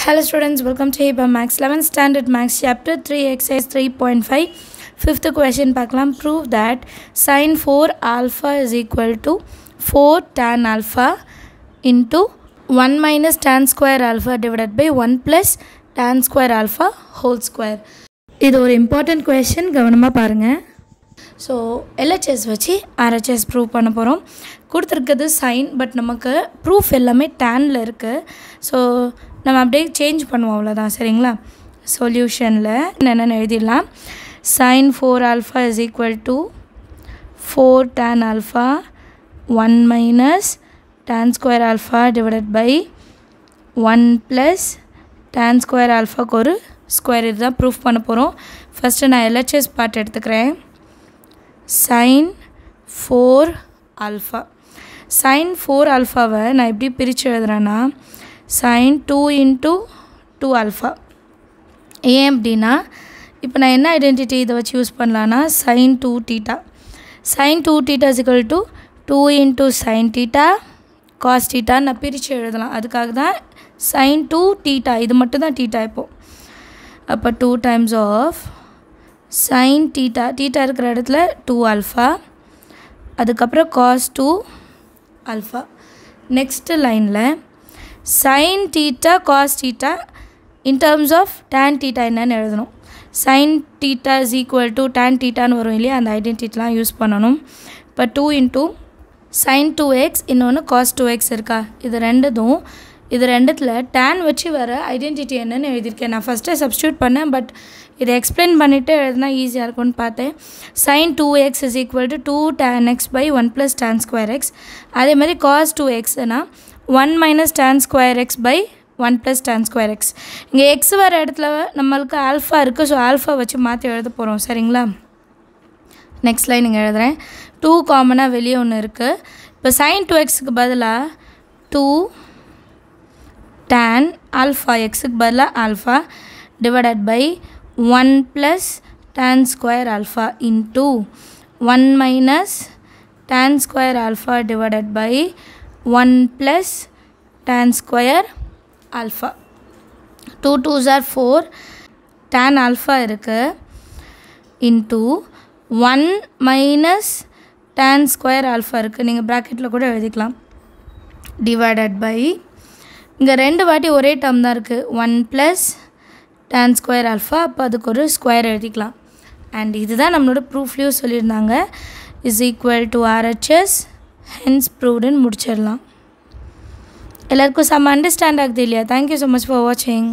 Hello students, welcome to Heba Max 11th Standard Max Chapter 3 Exercise 3.5 Fifth question பார்க்கலாம் prove that sin 4 alpha is equal to 4 tan alpha into 1 minus tan square alpha divided by 1 plus tan square alpha whole square இது ஒரு important question கவனமாக பாருங்கள் so LHS வச்சு RHS prove பண்ண போகிறோம் கொடுத்துருக்கிறது sign but நமக்கு ப்ரூஃப் எல்லாமே டேனில் இருக்குது ஸோ நம்ம அப்படியே சேஞ்ச் பண்ணுவோம் அவ்வளோதான் சரிங்களா? சொல்யூஷனில் என்னென்னு எழுதிடலாம். Sin four alpha is equal to four tan alpha one minus tan square alpha divided by one plus tan square ஆல்ஃபாக்கு ஒரு ஸ்கொயர் இதுதான் ப்ரூஃப் பண்ண போகிறோம் ஃபஸ்ட்டு நான் எல்ஹெச்எஸ் பார்ட் எடுத்துக்கிறேன். Sin four alpha sin four ஆல்ஃபாவை நான் எப்படி பிரித்து எழுதுறேன்னா sin two into two alpha ஏன் அப்படின்னா இப்போ நான் என்ன ஐடென்டிட்டி இதை வச்சு யூஸ் பண்ணலான்னா sin two theta sin two theta is equal to two into sin theta cos theta நான் பிரித்து எழுதலாம். அதுக்காக தான் சைன் டூ டீட்டா இது மட்டும் தான் டீட்டா இப்போது அப்போ two times of sin theta theta இருக்கிற இடத்துல டூ ஆல்ஃபா அதுக்கப்புறம் காஸ் டூ ஆல்ஃபா நெக்ஸ்ட்டு லைனில் sin theta cos theta in terms of tan theta என்னன்னு எழுதணும். Sin theta is equal to tan டீட்டான்னு வரும் இல்லையா? அந்த ஐடென்டிட்டிலாம் யூஸ் பண்ணணும். இப்போ two into sin two x இன்னொன்று காஸ் டூ எக்ஸ் இருக்கா? இது ரெண்டுதும் இது ரெண்டுத்தில் டேன் வச்சு வர ஐடென்டிட்டி என்னன்னு எழுதியிருக்கேன். நான் ஃபஸ்ட்டே சப்ஸ்டியூட் பண்ணேன் பட் இதை எக்ஸ்பிளைன் பண்ணிவிட்டு எழுதினா ஈஸியாக இருக்கும்னு பார்த்தேன். Sin two x is equal to two tan x by one plus tan square x அதே மாதிரி cos two எக்ஸ்னா one minus tan square x by one plus tan square x இங்கே எக்ஸ் வர இடத்துல நம்மளுக்கு ஆல்ஃபா இருக்குது ஸோ ஆல்ஃபா வச்சு மாற்றி எழுத போகிறோம் சரிங்களா? நெக்ஸ்ட் லைன் இங்கே எழுதுகிறேன் டூ காமனாக வெளியே ஒன்று இருக்குது இப்போ சைன் டூ எக்ஸுக்கு பதிலாக டூ tan alpha xக்கு பதிலாக alpha divided by 1 plus tan square alpha into 1 minus tan square alpha divided by 1 plus tan square alpha 2 2s are 4 tan alpha இருக்கு into 1 minus tan square alpha இருக்குது நீங்கள் ப்ராக்கெட்டில் கூட எழுதிக்கலாம் divided by இங்கே ரெண்டு வாட்டி ஒரே டேர்ம் தான் இருக்குது one plus tan square alpha அப்போ அதுக்கு ஒரு ஸ்கொயர் எழுதிக்கலாம். அண்ட் இதுதான் நம்மளோட ப்ரூஃப்லேயும் சொல்லியிருந்தாங்க. Is equal to RHS hence ப்ரூவ்டுன்னு முடிச்சிடலாம். எல்லாருக்கும் செம்ம அண்டர்ஸ்டாண்ட் ஆகுது இல்லையா? தேங்க்யூ ஸோ மச் ஃபார் வாட்சிங்